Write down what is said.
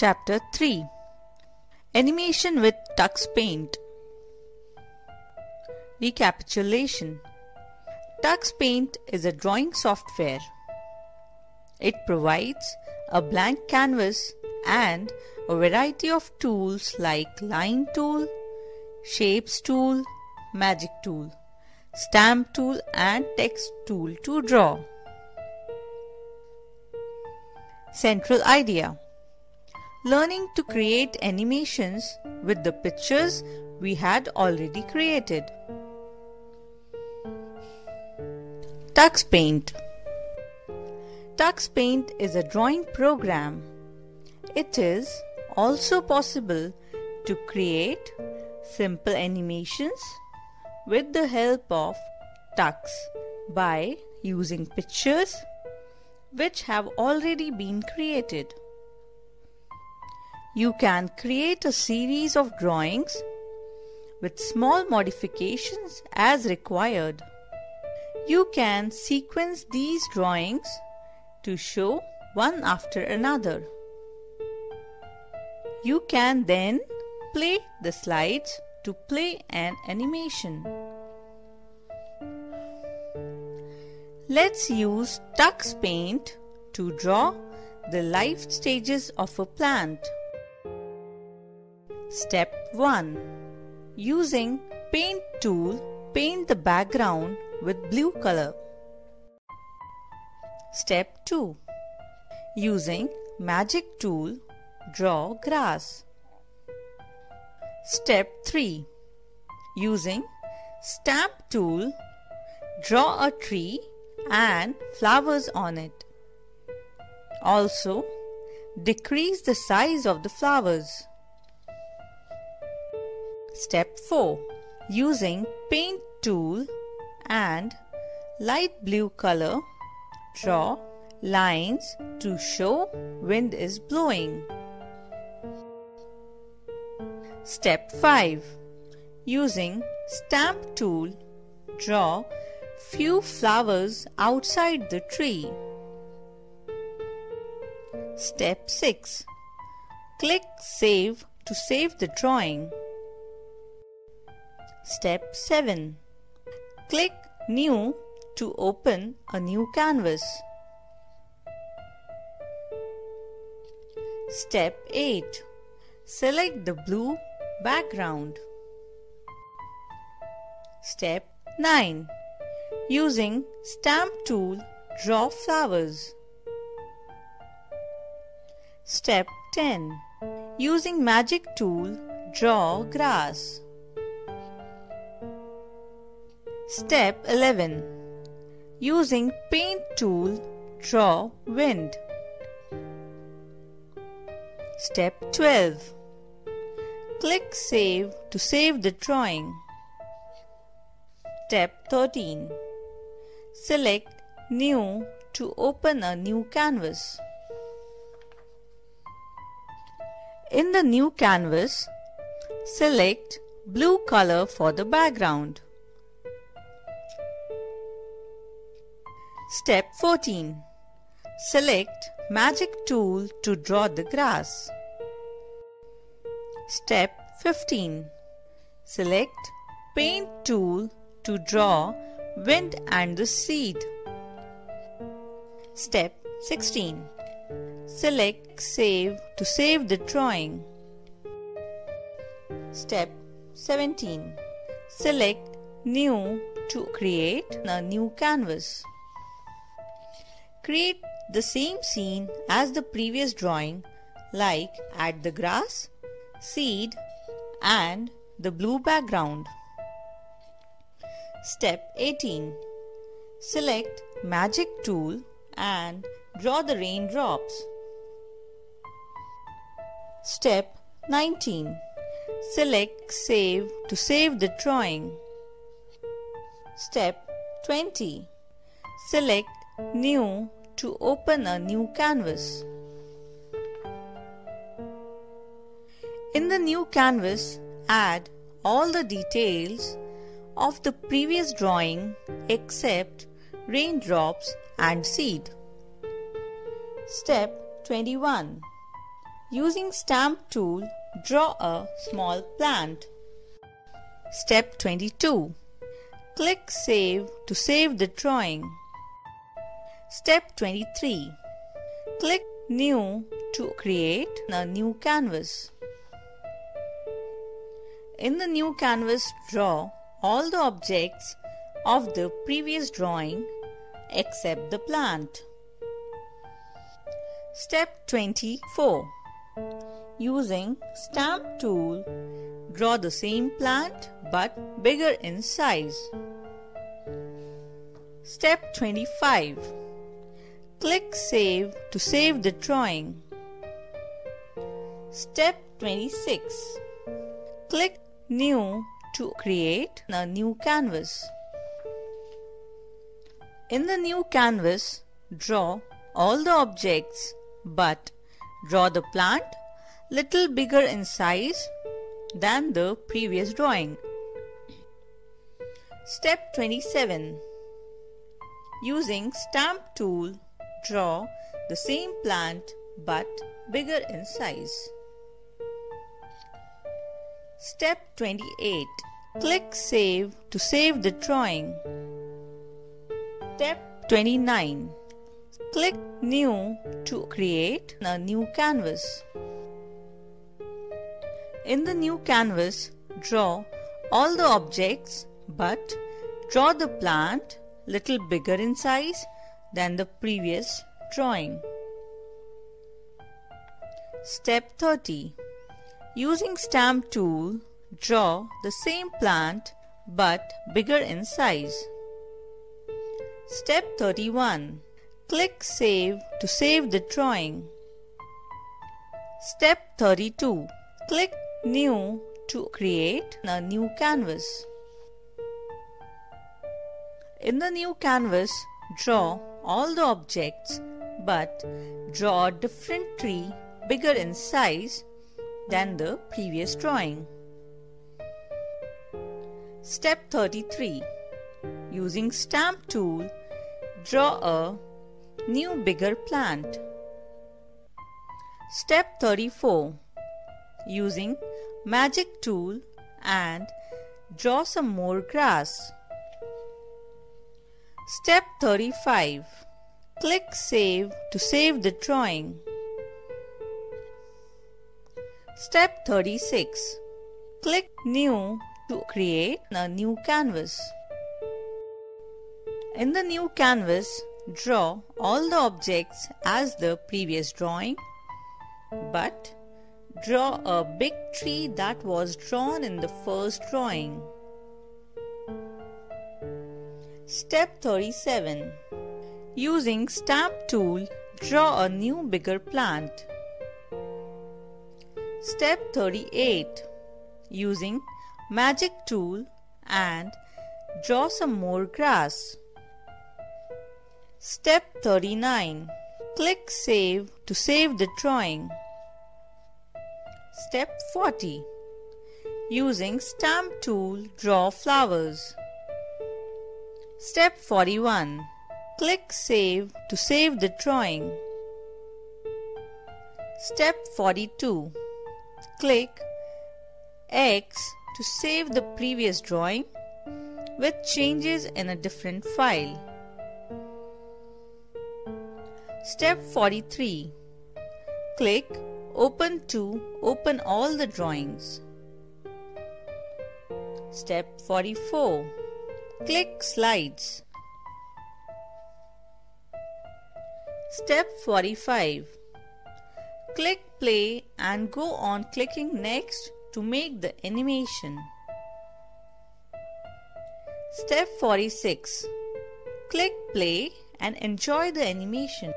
Chapter 3 Animation with Tux Paint Recapitulation Tux Paint is a drawing software. It provides a blank canvas and a variety of tools like line tool, shapes tool, magic tool, stamp tool and text tool to draw. Central idea Learning to create animations with the pictures we had already created. Tux Paint Tux Paint is a drawing program. It is also possible to create simple animations with the help of Tux by using pictures which have already been created. You can create a series of drawings with small modifications as required. You can sequence these drawings to show one after another. You can then play the slides to play an animation. Let's use Tux Paint to draw the life stages of a plant. Step 1 Using Paint tool, paint the background with blue color. Step 2 Using Magic tool, draw grass. Step 3 Using Stamp tool, draw a tree and flowers on it. Also, decrease the size of the flowers. Step 4 Using Paint tool and light blue color, draw lines to show wind is blowing. Step 5 Using Stamp tool, draw few flowers outside the tree. Step 6 Click Save to save the drawing. Step 7 Click New to open a new canvas. Step 8 Select the blue background. Step 9 Using Stamp tool, draw flowers. Step 10 Using Magic tool, draw grass. Step 11 Using Paint tool, draw wind. Step 12 Click Save to save the drawing. Step 13 Select New to open a new canvas. In the new canvas, select blue color for the background. Step 14. Select Magic tool to draw the grass. Step 15. Select Paint tool to draw wind and the seed. Step 16. Select Save to save the drawing. Step 17. Select New to create a new canvas. Create the same scene as the previous drawing like add the grass, seed and the blue background. Step 18. Select Magic tool and draw the raindrops. Step 19. Select Save to save the drawing. Step 20. Select New to open a new canvas. In the new canvas, add all the details of the previous drawing except raindrops and seed. Step 21. Using stamp tool, draw a small plant. Step 22. Click Save to save the drawing. Step 23. Click New to create a new canvas. In the new canvas, draw all the objects of the previous drawing except the plant. Step 24. Using stamp tool, draw the same plant but bigger in size. Step 25. Click Save to save the drawing. Step 26. Click New to create a new canvas. In the new canvas, draw all the objects but draw the plant little bigger in size than the previous drawing. Step 27. Using stamp tool, draw the same plant but bigger in size. Step 28. Click Save to save the drawing. Step 29. Click New to create a new canvas. In the new canvas, draw all the objects but draw the plant little bigger in size than the previous drawing. Step 30. Using stamp tool, draw the same plant but bigger in size. Step 31. Click Save to save the drawing. Step 32. Click New to create a new canvas. In the new canvas, draw all the objects but draw a different tree bigger in size than the previous drawing. Step 33. Using stamp tool, draw a new bigger plant. Step 34. Using magic tool and draw some more grass. Step 35. Click Save to save the drawing. Step 36. Click New to create a new canvas. In the new canvas, draw all the objects as the previous drawing, but draw a big tree that was drawn in the first drawing. Step 37. Using stamp tool, draw a new bigger plant. Step 38. Using magic tool and draw some more grass. Step 39. Click Save to save the drawing. Step 40. Using stamp tool, draw flowers. Step 41. Click Save to save the drawing. Step 42. Click X to save the previous drawing with changes in a different file. Step 43. Click Open to open all the drawings. Step 44 Click Slides. Step 45. Click play and go on clicking next to make the animation. Step 46. Click play and enjoy the animation.